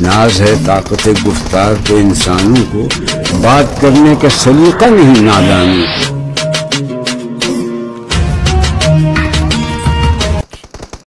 नाज है ताकत गुफ्तार के इंसानों को बात करने का सलीका नहीं नादानी